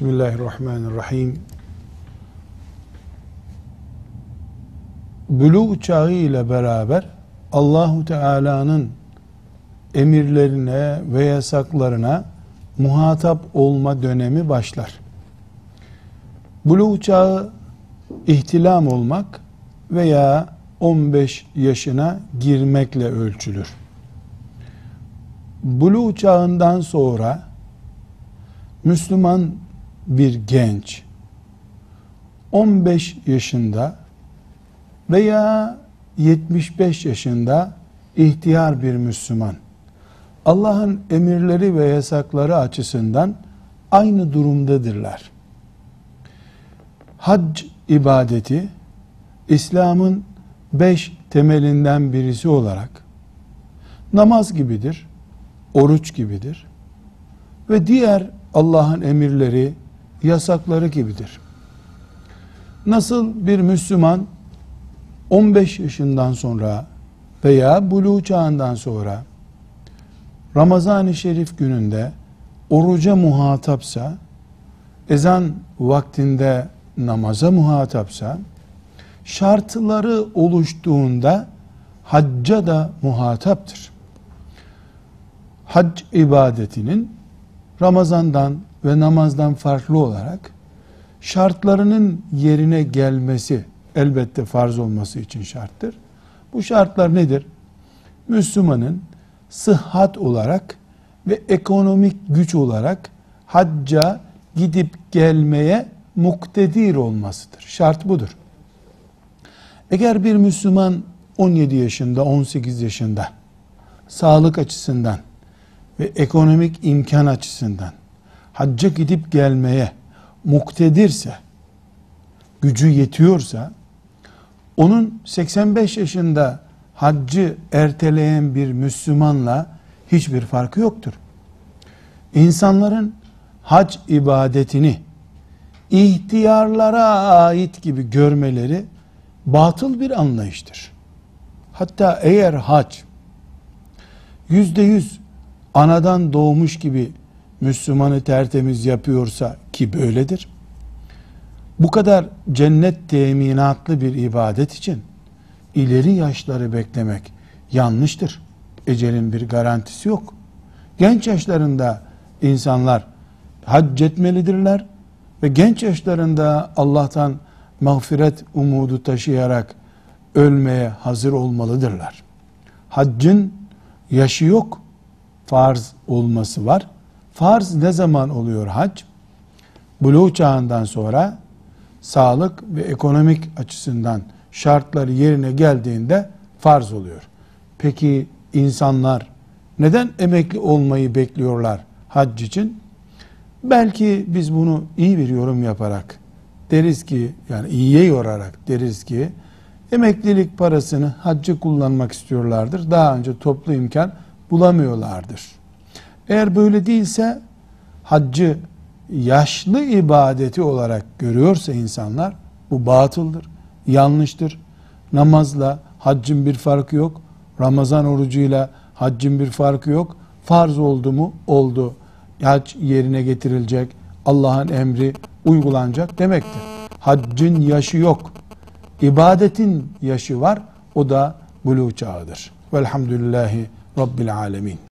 Bismillahirrahmanirrahim. Buluğ çağı ile beraber Allahu Teala'nın emirlerine ve yasaklarına muhatap olma dönemi başlar. Buluğ çağı ihtilam olmak veya 15 yaşına girmekle ölçülür. Buluğ çağından sonra Müslüman bir genç 15 yaşında veya 75 yaşında ihtiyar bir Müslüman Allah'ın emirleri ve yasakları açısından aynı durumdadırlar. Hac ibadeti İslam'ın beş temelinden birisi olarak namaz gibidir, oruç gibidir ve diğer Allah'ın emirleri, yasakları gibidir. Nasıl bir Müslüman 15 yaşından sonra veya buluğ çağından sonra Ramazan-ı Şerif gününde oruca muhatapsa, ezan vaktinde namaza muhatapsa, şartları oluştuğunda hacca da muhataptır. Hac ibadetinin Ramazandan ve namazdan farklı olarak şartlarının yerine gelmesi elbette farz olması için şarttır. Bu şartlar nedir? Müslümanın sıhhat olarak ve ekonomik güç olarak hacca gidip gelmeye muktedir olmasıdır. Şart budur. Eğer bir Müslüman 17 yaşında, 18 yaşında sağlık açısından ve ekonomik imkan açısından hacca gidip gelmeye muktedirse, gücü yetiyorsa, onun 85 yaşında haccı erteleyen bir Müslümanla hiçbir farkı yoktur. İnsanların hac ibadetini ihtiyarlara ait gibi görmeleri batıl bir anlayıştır. Hatta eğer hac yüzde yüz anadan doğmuş gibi Müslümanı tertemiz yapıyorsa ki böyledir. Bu kadar cennet teminatlı bir ibadet için ileri yaşları beklemek yanlıştır. Ecelin bir garantisi yok. Genç yaşlarında insanlar hac etmelidirler ve genç yaşlarında Allah'tan mağfiret umudu taşıyarak ölmeye hazır olmalıdırlar. Haccın yaşı yok farz olması var. Farz ne zaman oluyor hac? Buluğ çağından sonra sağlık ve ekonomik açısından şartları yerine geldiğinde farz oluyor. Peki insanlar neden emekli olmayı bekliyorlar hac için? Belki biz bunu iyi bir yorum yaparak deriz ki yani iyiye yorarak deriz ki emeklilik parasını haccı kullanmak istiyorlardır. Daha önce toplu imkan bulamıyorlardır. Eğer böyle değilse haccı yaşlı ibadeti olarak görüyorsa insanlar bu batıldır, yanlıştır. Namazla haccın bir farkı yok. Ramazan orucuyla haccın bir farkı yok. Farz oldu mu? Oldu. Hac yerine getirilecek. Allah'ın emri uygulanacak demektir. Haccın yaşı yok. İbadetin yaşı var. O da buluğ çağıdır. Velhamdülillahi رب العالمين.